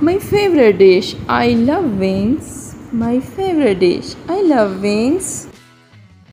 My favorite dish. I love wings. My favorite dish. I love wings.